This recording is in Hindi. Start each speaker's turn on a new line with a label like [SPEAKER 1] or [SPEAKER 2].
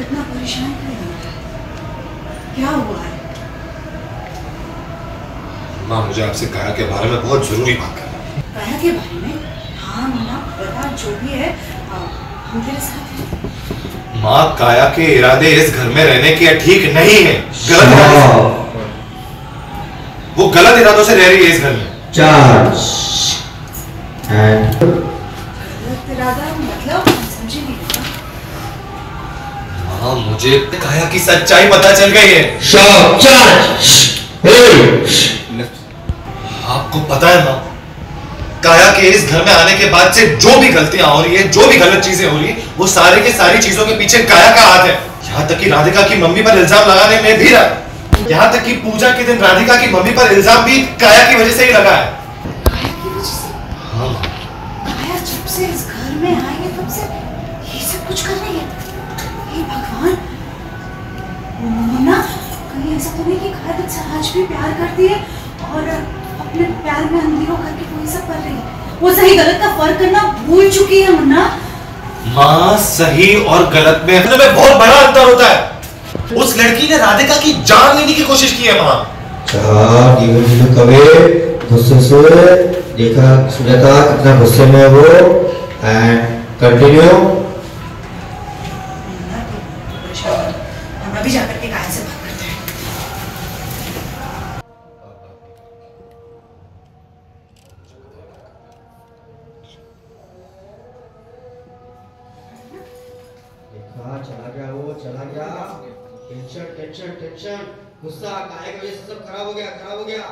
[SPEAKER 1] इतना परेशान क्यों हुआ है?
[SPEAKER 2] माँ मुझे आपसे काया के बारे में बहुत ज़रूरी बात करनी है।
[SPEAKER 1] काया के बारे में? हाँ मुन्ना बता जो भी है हम तेरे साथ हैं।
[SPEAKER 2] माँ काया के इरादे इस घर में रहने के ठीक नहीं है। गलत इरादे वो गलत इरादों से रह रही है इस घर में।
[SPEAKER 3] चार्ज एंड
[SPEAKER 1] मतलब
[SPEAKER 2] हाँ मुझे काया की सच्चाई पता चल गई है।
[SPEAKER 3] शॉप चार्ज
[SPEAKER 2] आपको पता है माँ काया के इस घर में आने के बाद से जो भी गलतियाँ हो रही है जो भी गलत चीज़ें हो रही है वो सारे के सारी चीज़ों के पीछे काया का हाथ है। यहाँ तक कि राधिका की मम्मी पर इल्ज़ाम लगाने में भी रहा। यहाँ तक कि पूजा के दिन राधिका की मम्मी पर इल्ज़ाम भी काया की वजह से ही लगा है।
[SPEAKER 1] काया की वजह से?
[SPEAKER 2] हाँ। माँ।
[SPEAKER 1] काया जब से इस घर में आई है तब से ये सब कुछ कर रही है। हे भगवान मुन्ना कहीं ऐसा तो प्यार करती है और अपने प्यार में अंधी होकर के कोई सब कर रही है। वो सही गलत का फ़र्क करना भूल चुकी है मुन्ना
[SPEAKER 2] माँ सही और गलत में। में बहुत बड़ा अंतर होता है। उस लड़की ने राधिका की जान लेने की कोशिश की है वहाँ
[SPEAKER 3] चार जीवन जी कवे गुस्से से देखा सुजाता कितना गुस्से में है वो एंड कंटिन्यू
[SPEAKER 1] मुन्ना परेशान। हम अभी जाकर के काया से बात करते हैं।
[SPEAKER 3] चला गया वो चला गया। Tension tension tension. गुस्सा की वजह से सब खराब हो गया खराब हो गया।